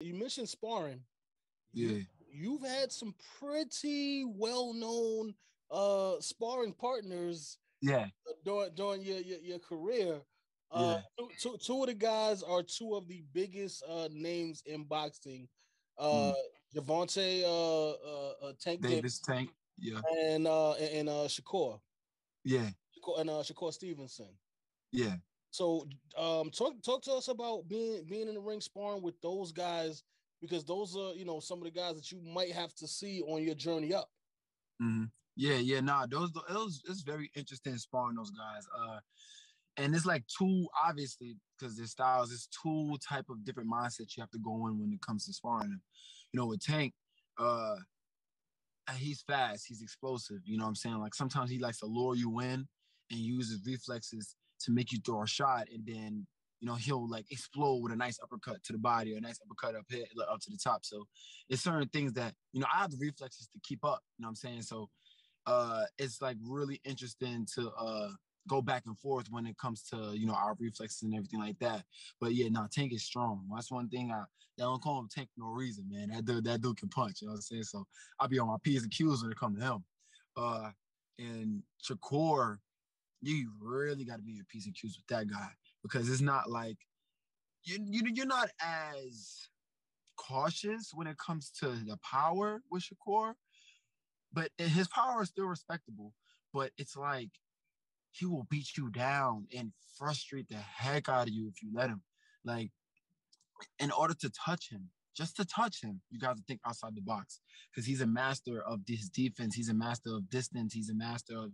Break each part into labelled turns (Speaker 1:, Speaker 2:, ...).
Speaker 1: You mentioned sparring.
Speaker 2: Yeah.
Speaker 1: You've had some pretty well-known uh sparring partners
Speaker 2: Yeah.
Speaker 1: during during your your, your career. Uh, two, two, two of the guys are two of the biggest uh names in boxing. Uh, Gervonta uh, uh, uh Tank Davis
Speaker 2: Davis Tank. Yeah.
Speaker 1: and uh and uh Shakur,
Speaker 2: Yeah.
Speaker 1: Shakur and uh Shakur Stevenson.
Speaker 2: Yeah.
Speaker 1: So um talk talk to us about being being in the ring sparring with those guys because those are you know some of the guys that you might have to see on your journey up.
Speaker 2: hmm Yeah, yeah, nah, those it was it's very interesting sparring those guys. Uh and it's like two obviously because their styles, it's two type of different mindsets you have to go in when it comes to sparring them. You know, with Tank, uh he's fast, he's explosive, you know what I'm saying? Like sometimes he likes to lure you in and uses reflexes to make you throw a shot and then you know he'll like explode with a nice uppercut to the body or a nice uppercut up here up to the top. So it's certain things that you know i have the reflexes to keep up you know what i'm saying? So uh it's like really interesting to uh go back and forth when it comes to you know our reflexes and everything like that. But yeah no tank is strong. That's one thing i they don't call him tank no reason man. That dude that dude can punch you know what i'm saying? So i'll be on my p's and q's when it comes to him. Uh and Shakur, you really got to be a piece and cues with that guy because it's not like you, you you're not as cautious when it comes to the power with Shakur, but his power is still respectable. But it's like he will beat you down and frustrate the heck out of you if you let him. Like, in order to touch him, just to touch him, you got to think outside the box because he's a master of his defense. He's a master of distance. He's a master of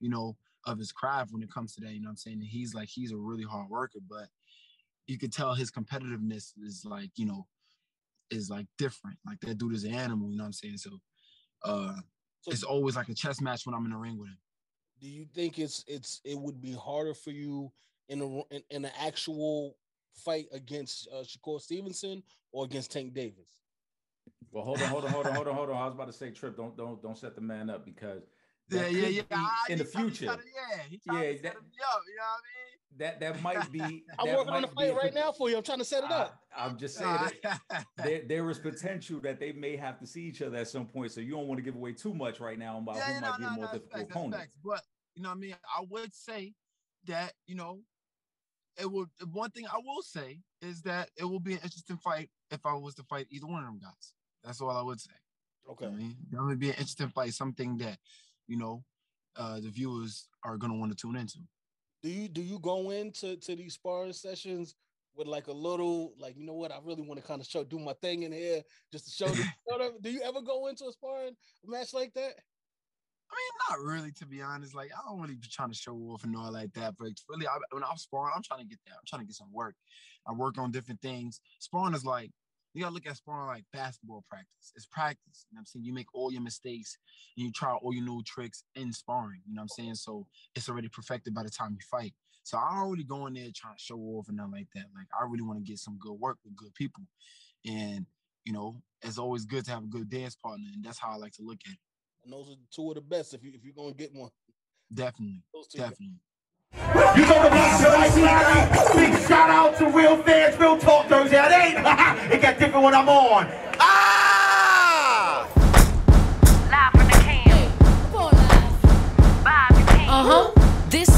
Speaker 2: you know, of his craft when it comes to that. You know what I'm saying? And he's like, he's a really hard worker, but you could tell his competitiveness is like, you know, is like different. Like that dude is an animal, you know what I'm saying? So uh
Speaker 1: So
Speaker 2: it's always like a chess match when I'm in the ring with him.
Speaker 1: do you think it's it's it would be harder for you in a in, in an actual fight against uh, Shakur Stevenson or against Tank Davis?
Speaker 3: Well, hold on, hold on, hold on, hold on, hold on. I was about to say, Trip, don't don't don't set the man up because
Speaker 2: Yeah,
Speaker 3: that
Speaker 2: yeah,
Speaker 3: could
Speaker 2: yeah.
Speaker 3: be
Speaker 2: Ah,
Speaker 3: in the
Speaker 2: he tryna- he
Speaker 3: future.
Speaker 2: yeah,
Speaker 3: Yeah, that-
Speaker 2: up, you know I mean?
Speaker 3: that that might be.
Speaker 1: I'm
Speaker 3: that
Speaker 1: working on the fight
Speaker 3: be-
Speaker 1: right now for you. I'm trying to set it up.
Speaker 3: I, am just saying that there, there is potential that they may have to see each other at some point. So you don't want to give away too much right now about
Speaker 2: yeah,
Speaker 3: who
Speaker 2: yeah,
Speaker 3: might
Speaker 2: no,
Speaker 3: be
Speaker 2: no,
Speaker 3: a more
Speaker 2: no,
Speaker 3: difficult
Speaker 2: that's
Speaker 3: opponent.
Speaker 2: facts. But you know what I mean? I would say that, you know, it would one thing I will say is that it will be an interesting fight if I was to fight either one of them guys. That's all I would say.
Speaker 1: Okay.
Speaker 2: I mean, that would be an interesting fight, something that, you know, uh, the viewers are gonna want to tune into.
Speaker 1: Do you do you go into to these sparring sessions with like a little like you know what I really want to kind of show do my thing in here just to show them. you know what I mean? Do you ever go into a sparring match like that?
Speaker 2: I mean, not really, to be honest. Like, I don't really be trying to show off and all like that. But really, I, when I'm sparring, I'm trying to get there. I'm trying to get some work. I work on different things. Sparring is like, you gotta look at sparring like basketball practice. It's practice. You know what I'm saying? You make all your mistakes and you try all your new tricks in sparring. You know what I'm saying? So it's already perfected by the time you fight. So I don't go in there trying to show off and nothing like that. Like, I really want to get some good work with good people. And, you know, it's always good to have a good dance partner. And that's how I like to look at it.
Speaker 1: And those are two of the best if you if you're gonna get one.
Speaker 2: Definitely.
Speaker 1: Those two
Speaker 2: Definitely.
Speaker 4: You know the box like Larry. Big shout out to real fans, different when I'm on. Ah!
Speaker 5: Live from the can. Bob, you can't.
Speaker 6: Uh huh. This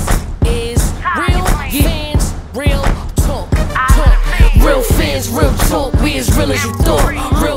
Speaker 6: is real fans, real talk. Talk. Real fans, real talk. We as real as you thought. Real